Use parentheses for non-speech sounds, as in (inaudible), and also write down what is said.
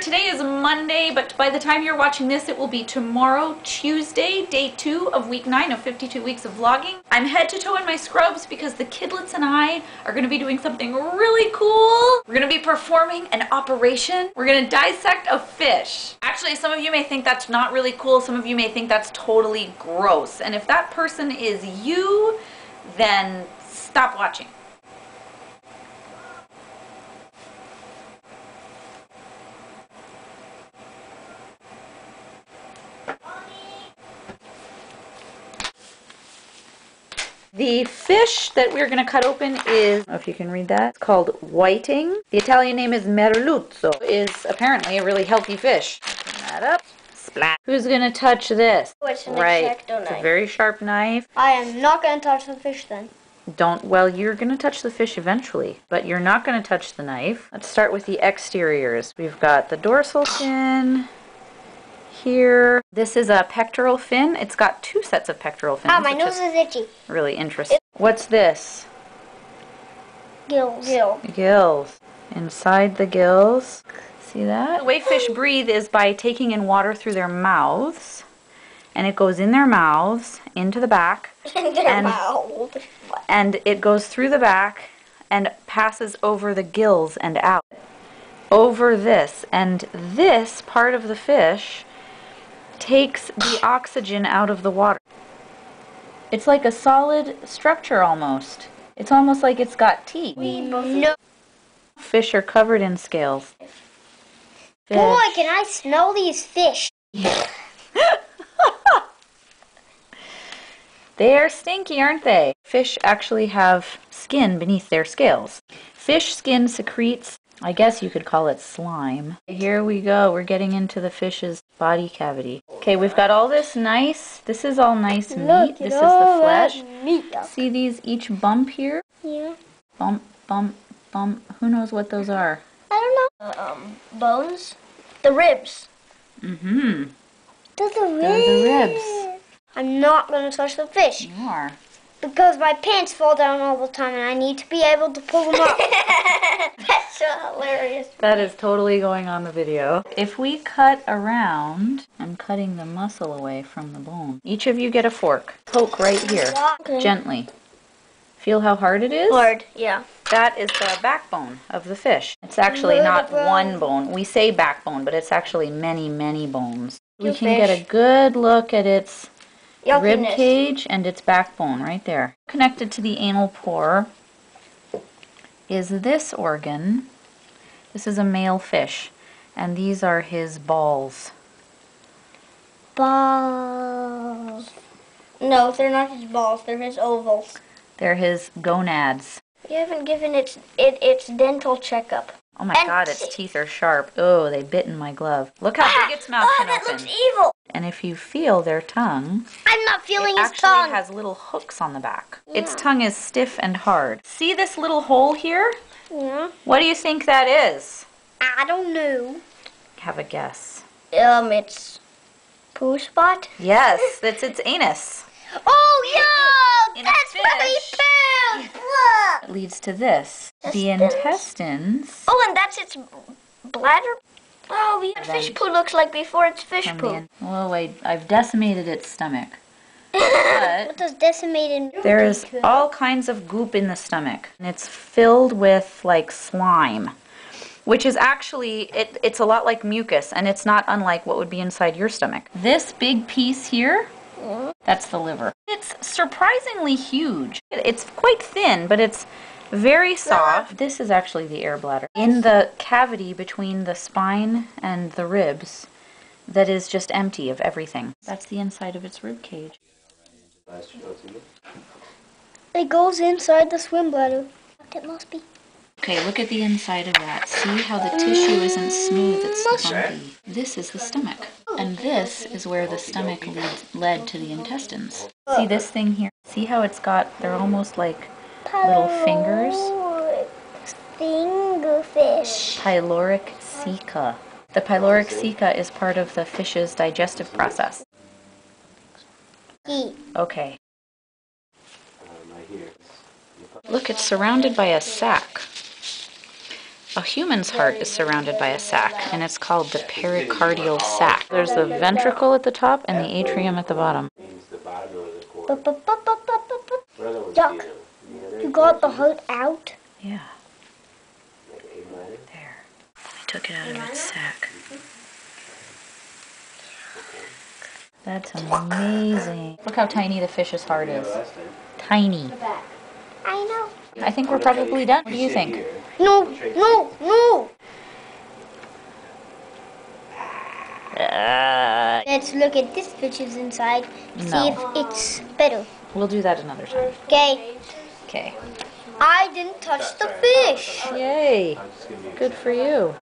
Today is Monday, but by the time you're watching this, it will be tomorrow, Tuesday, day two of week nine of 52 weeks of vlogging. I'm head to toe in my scrubs because the kidlets and I are gonna be doing something really cool. We're gonna be performing an operation. We're gonna dissect a fish. Actually, some of you may think that's not really cool. Some of you may think that's totally gross. And if that person is you, then stop watching. The fish that we're going to cut open is, if you can read that, it's called whiting. The Italian name is merluzzo. Is apparently a really healthy fish. Open that up. Splat. Who's going to touch this? Oh, it's right. It's a very sharp knife. I am not going to touch the fish then. Don't, well, you're going to touch the fish eventually, but you're not going to touch the knife. Let's start with the exteriors. We've got the dorsal fin here. This is a pectoral fin. It's got two sets of pectoral fins. Ah, my nose is is itchy. really interesting. What's this? Gills. Gill. Gills. Inside the gills. See that? The way fish breathe is by taking in water through their mouths. And it goes in their mouths, into the back, (laughs) In their And- mouth. and it goes through the back and passes over the gills and out. Over this. And this part of the fish takes the oxygen out of the water. It's like a solid structure almost. It's almost like it's got teeth. No. Fish are covered in scales. Fish. Boy, can I smell these fish. (laughs) They are stinky, aren't they? Fish actually have skin beneath their scales. Fish skin secretes, I guess you could call it slime. Here we go. We're getting into the fish's body cavity. Okay, we've got all this nice, this is all nice meat. This is the flesh. See these each bump here? Yeah. Bump, bump, bump. Who knows what those are? I don't know. um, bones. The ribs. Mm-hmm. Those are ribs. Those are ribs. I'm not going to touch the fish You are. Because my pants fall down all the time and I need to be able to pull them up. (laughs) That's so hilarious. That is totally going on the video. If we cut around, I'm cutting the muscle away from the bone. Each of you get a fork. Poke right here, Okay. gently. Feel how hard it is? Hard, yeah. That is the backbone of the fish. It's actually not one bone. We say backbone, but it's actually many, many bones. We Two can get a good look at its rib cage and its backbone right there. Connected to the anal pore is this organ. This is a male fish, and these are his balls. Balls. No, they're not his balls. They're his ovals. They're his gonads. You haven't given it, it its dental checkup. Oh my And- god, its teeth are sharp. Oh, they bit in my glove. Look how big its mouth oh, can that open. looks evil. And if you feel their tongue, I'm not feeling it actually tongue. has little hooks on the back. Its tongue is stiff and hard. See this little hole here? yeah. What do you think that is? I don't know. Have a guess. Um, it's poo spot. Yes, that's its anus. (laughs) Oh yeah, that's really. Leads to this. The Intestines. Oh, and that's its bladder. Oh, yeah, fish poo looks like before it's fish poo. oh wait, I've decimated its stomach. (laughs) what does decimated mean? there is all kinds of goop in the stomach, and it's filled with like slime, which is actually it, it's a lot like mucus, and it's not unlike what would be inside your stomach. This big piece here, that's the liver. It's surprisingly huge. It's quite thin, but it's very soft. This is actually the air bladder. In the cavity between the spine and the ribs, that is just empty of everything. That's the inside of its rib cage. It goes inside the swim bladder. It must be. Okay, look at the inside of that. See how the tissue isn't smooth, it's bumpy. This is the stomach. And this is where the stomach lead, led to the intestines. See this thing here? See how it's got, they're almost like little fingers? Fingerfish. Pyloric ceca. The pyloric ceca is part of the fish's digestive process. Okay. Look, it's surrounded by a sac. A human's heart is surrounded by a sac, and it's called the pericardial sac. There's the ventricle at the top and the atrium at the bottom. Duck. you know? The other You got the heart out? Yeah, like A minor? there. I took it out of its sac. That's amazing. Look how tiny the fish's heart is. Tiny. I know. I think we're probably done. What do you think? No, no, no. Uh, Let's look at this fish's inside. See if it's better. we'll do that another time. Okay. Okay. I didn't touch the fish. Yay. I'm just gonna use Good for you.